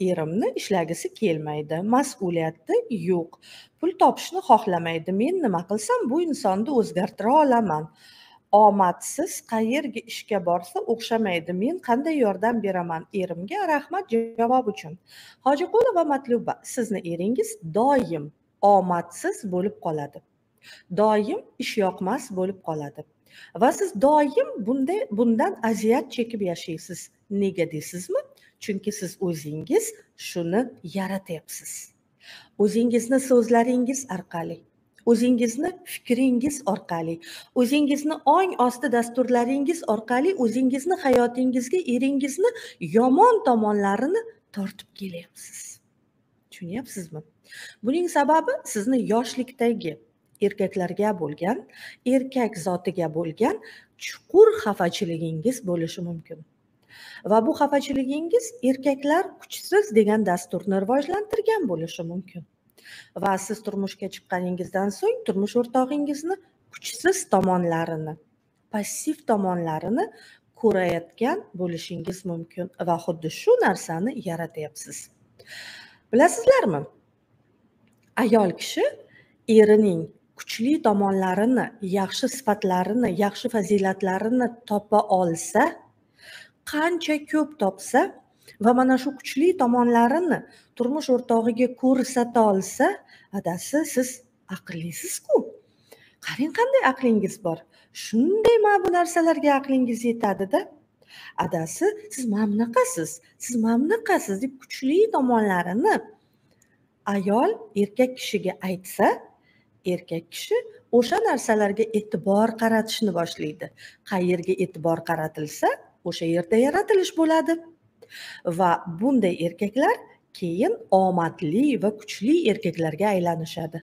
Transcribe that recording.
erimni ishlagisi kelmaydi. Mas'uliyati yo'q. Pul topishni xohlamaydi. Men nima qilsam bu insonni o'zgartira olaman. Omadsiz qayerga ishga borsa o'xshamaydi. Men qanday yordam beraman? Erimga rahmat javob uchun. Hojiqulova matluba sizni eringiz doim omadsiz bo'lib qoladi. Doim ishyoqmas bo'lib qoladi. Va siz doim bunday bundan aziyat chekib yashaysiz. Nega deysizmi? Chunki siz o'zingiz shuni yaratyapsiz. O'zingizni so'zlaringiz orqali o'zingizni fikringiz orqali o'zingizni ong osti dasturlaringiz orqali o'zingizni hayotingizga eringizni yomon tomonlarini tortib kelyapsiz. Tushunyapsizmi? Buning sababi sizni yoshlikdagi erkaklarga bo'lgan erkak zotiga bo'lgan chuqur xafachiligingiz bo'lishi mumkin. Va bu xafachiligingiz erkaklar kuchsiz degan dasturni rivojlantirgan bo'lishi mumkin. Va siz turmushga chiqqaningizdan so'ng turmush o'rtog'ingizni kuchsiz tomonlarini passiv tomonlarini ko'rayotgan bo'lishingiz mumkin va xuddi shu narsani yaratyapsiz. Bilasizlarmi? Ayol kishi erining kuchli tomonlarini yaxshi sifatlarini yaxshi fazilatlarini topa olsa qancha ko'p topsa va mana shu kuchli tomonlarini turmush o'rtog'iga ko'rsata olsa adasi siz aqllisizku. Qarang qanday aqlingiz bor? Shunday mana bu narsalarga aqlingiz yetadida. Adasi siz mana bunaqasiz siz mana bunaqasiz deb kuchli tomonlarini ayol erkak kishiga aytsa erkak kishi o'sha narsalarga e'tibor qaratishni boshlaydi. Qayerga e'tibor qaratilsa o'sha yerda yaratilish bo'ladi. Va bunday erkaklar keyin omadli va kuchli erkaklarga aylanishadi.